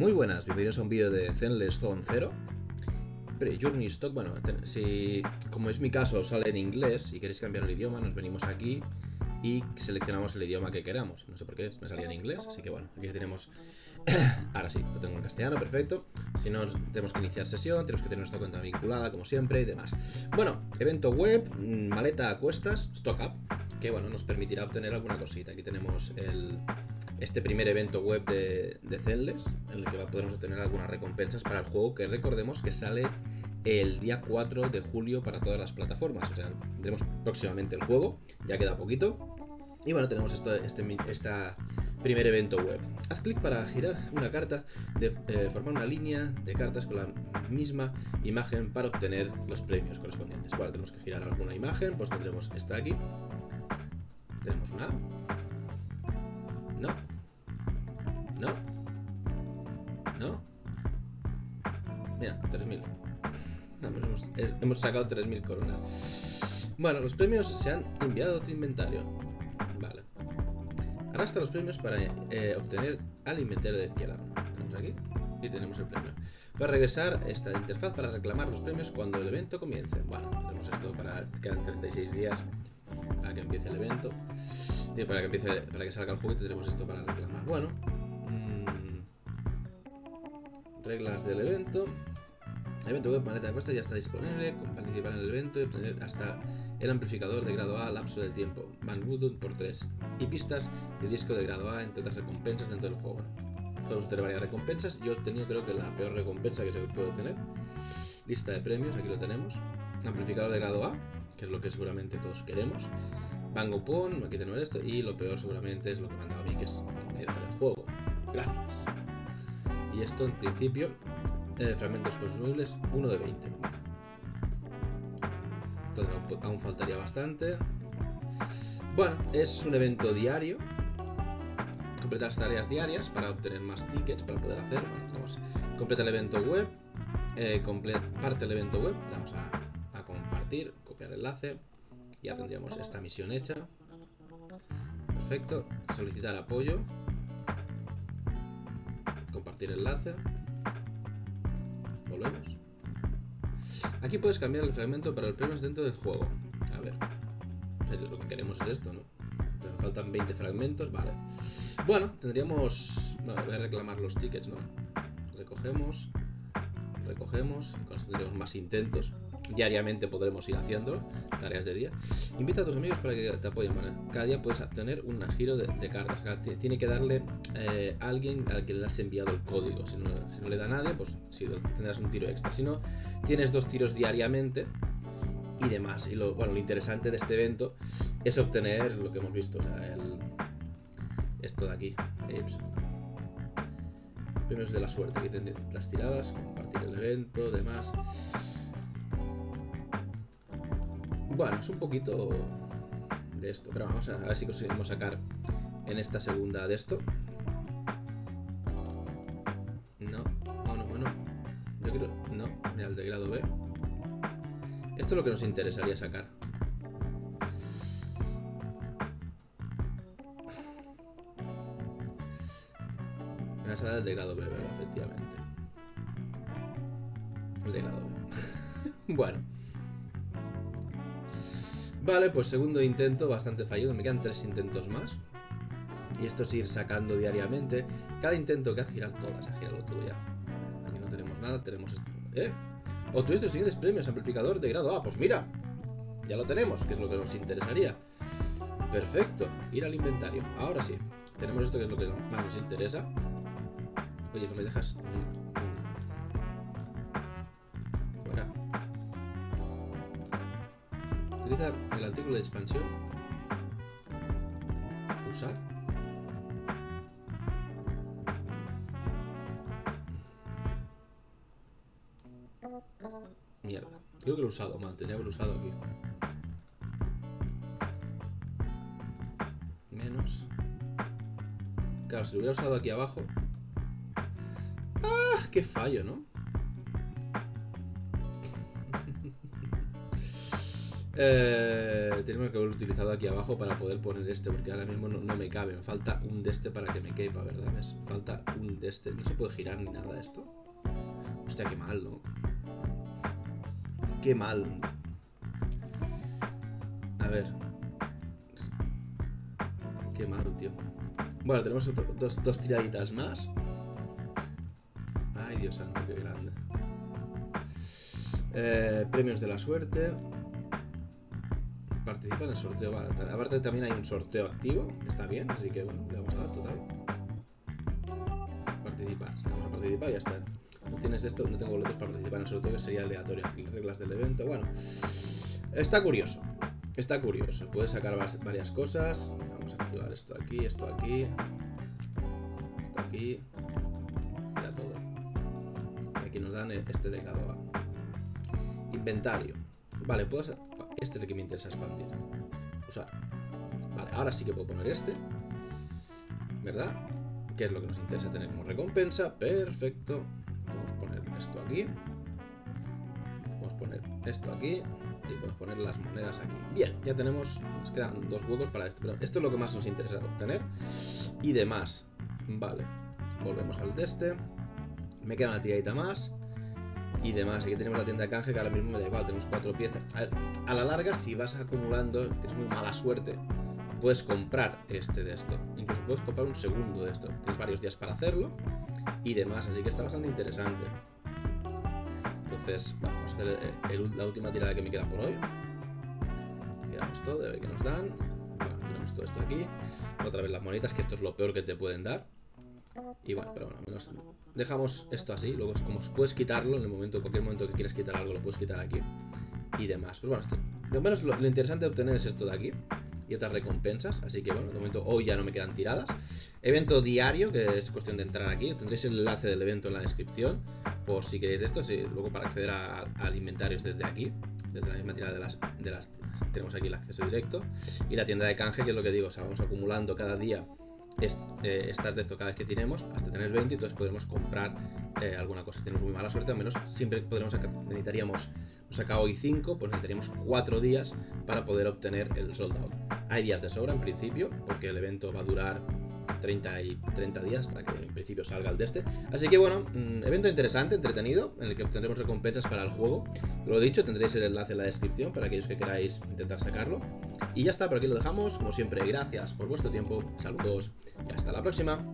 Muy buenas, bienvenidos a un vídeo de Zenless Zone 0. Pero Journey Stock, bueno, si como es mi caso sale en inglés y queréis cambiar el idioma, nos venimos aquí y seleccionamos el idioma que queramos. No sé por qué me salía en inglés, así que bueno, aquí tenemos. Ahora sí, lo tengo en castellano, perfecto. Si no, tenemos que iniciar sesión, tenemos que tener nuestra cuenta vinculada, como siempre, y demás. Bueno, evento web, mm, maleta a cuestas, stock up, que bueno, nos permitirá obtener alguna cosita. Aquí tenemos el, este primer evento web de, de en el que podremos obtener algunas recompensas para el juego, que recordemos que sale el día 4 de julio para todas las plataformas. O sea, tendremos próximamente el juego, ya queda poquito. Y bueno, tenemos esto, este esta primer evento web. Haz clic para girar una carta, de eh, formar una línea de cartas con la misma imagen para obtener los premios correspondientes. Bueno, tenemos que girar alguna imagen, pues tendremos esta aquí. Tenemos una. No. 3000. hemos, sacado 3000 coronas. Bueno, los premios se han enviado a tu inventario. Vale. Arrastra los premios para eh, obtener al inventario de izquierda. Tenemos aquí y tenemos el premio. Para regresar esta interfaz para reclamar los premios cuando el evento comience. Bueno, tenemos esto para quedan 36 días para que empiece el evento. Y para que empiece, para que salga el juguete tenemos esto para reclamar. Bueno, mmm, reglas del evento. El evento web maleta de cuesta ya está disponible. Con participar en el evento y obtener hasta el amplificador de grado A lapso de tiempo. Van por 3. Y pistas de disco de grado A entre otras recompensas dentro del juego. Podemos obtener varias recompensas. Yo he obtenido creo que la peor recompensa que se puede obtener. Lista de premios, aquí lo tenemos. Amplificador de grado A, que es lo que seguramente todos queremos. Bango Pon, aquí tenemos esto. Y lo peor seguramente es lo que me han dado a mí, que es la del juego. Gracias. Y esto en principio fragmentos consumibles 1 de 20. Entonces aún faltaría bastante. Bueno, es un evento diario. Completar las tareas diarias para obtener más tickets para poder hacer. Bueno, tenemos completa el evento web. Eh, parte el evento web. Le damos a, a compartir, copiar enlace. Ya tendríamos esta misión hecha. Perfecto. Solicitar apoyo. Compartir enlace. Aquí puedes cambiar el fragmento para el premios dentro del juego. A ver. Lo que queremos es esto, ¿no? Faltan 20 fragmentos, vale. Bueno, tendríamos... voy a reclamar los tickets, ¿no? Recogemos. Recogemos. Tendremos más intentos diariamente podremos ir haciendo tareas de día. Invita a tus amigos para que te apoyen. Cada día puedes obtener un giro de, cartas. Tiene que darle eh, a alguien al que le has enviado el código. Si no, le da a nadie, pues sí, tendrás un tiro extra. Si no, tienes dos tiros diariamente y demás. Y lo, bueno, lo interesante de este evento es obtener lo que hemos visto. O sea, el, esto de aquí. Premios de la suerte. Aquí las tiradas, compartir el evento, demás. Es un poquito de esto, pero vamos a, ver si conseguimos sacar en esta segunda de esto. No, bueno, bueno. Yo creo, no, mira el de grado B. Esto es lo que nos interesaría sacar. Una sala del de grado B, ¿verdad? Efectivamente. El de grado B. bueno. Vale, pues segundo intento, bastante fallido. Me quedan tres intentos más. Y esto es ir sacando diariamente. Cada intento que hace girar todas, ha girado todo ya. Aquí no tenemos nada, tenemos... ¿Eh? Obtuviste los siguientes premios, amplificador de grado A. Pues mira, ya lo tenemos, que es lo que nos interesaría. Perfecto, ir al inventario. Ahora sí, tenemos esto que es lo que más nos interesa. Oye, no me dejas Utiliza el artículo de expansión. Usar. Mierda. Creo que lo he usado mal. Tenía que haber usado aquí. Menos. Claro, si lo hubiera usado aquí abajo. ¡Ah! ¡Qué fallo, ¿no? Eh, tenemos que haber utilizado aquí abajo para poder poner este, porque ahora mismo no, me cabe. Me falta un de este para que me quepa, ¿verdad? Me falta un de este. No se puede girar ni nada esto. Hostia, qué mal, ¿no? Qué mal. A ver. Qué mal, tío. Bueno, tenemos dos, dos tiraditas más. Ay, Dios santo, qué grande. Eh, premios de la suerte. Participa en el sorteo. Vale, aparte también hay un sorteo activo. Está bien, así que bueno, le vamos a dar total. Participar. Vamos a participar ya está. No tienes esto, no tengo boletos para participar en el sorteo, que sería aleatorio. Aquí reglas del evento. Bueno, está curioso. Está curioso. Puedes sacar varias cosas. Vamos a activar esto aquí, esto aquí. Esto aquí. Mira todo. Aquí nos dan este de cada Inventario. Vale, puedo hacer... Este es el que me interesa expandir. Usar. Vale, ahora sí que puedo poner este. ¿Verdad? Que es lo que nos interesa tener como recompensa. Perfecto. Vamos a poner esto aquí. Vamos a poner esto aquí. Y podemos poner las monedas aquí. Bien, ya tenemos... Nos quedan dos huecos para esto. Pero esto es lo que más nos interesa obtener. Y demás. Vale. Volvemos al de este. Me queda una tiradita más y demás. Aquí tenemos la tienda de canje que ahora mismo me da igual, tenemos cuatro piezas. A, la larga, si vas acumulando, que es muy mala suerte, puedes comprar este de esto. Incluso puedes comprar un segundo de esto. Tienes varios días para hacerlo y demás, así que está bastante interesante. Entonces, vamos a hacer la última tirada que me queda por hoy. Tiramos todo, a ver qué nos dan. Tenemos todo esto aquí. Otra vez las monitas, que esto es lo peor que te pueden dar. Y bueno, pero bueno, menos dejamos esto así. Luego, como puedes quitarlo en el momento, en cualquier momento que quieras quitar algo, lo puedes quitar aquí. Y demás. Pues bueno, de menos lo, interesante de obtener es esto de aquí y otras recompensas. Así que bueno, de momento hoy ya no me quedan tiradas. Evento diario, que es cuestión de entrar aquí. Tendréis el enlace del evento en la descripción. Por si queréis esto. luego para acceder al inventario es desde aquí. Desde la misma tirada de las, de las. Tenemos aquí el acceso directo. Y la tienda de canje, que es lo que digo. O sea, vamos acumulando cada día eh, estas de esto cada vez que tenemos, hasta tener 20, entonces podremos comprar eh, alguna cosa. Si tenemos muy mala suerte, al menos siempre podremos necesitaríamos, hemos sacado hoy 5, pues necesitaríamos 4 días para poder obtener el soldado. Hay días de sobra en principio, porque el evento va a durar 30, y 30 días hasta que en principio salga el de este. Así que bueno, mm, evento interesante, entretenido, en el que obtendremos recompensas para el juego. Lo dicho, tendréis el enlace en la descripción para aquellos que queráis intentar sacarlo. Y ya está, por aquí lo dejamos. Como siempre, gracias por vuestro tiempo, saludos y hasta la próxima.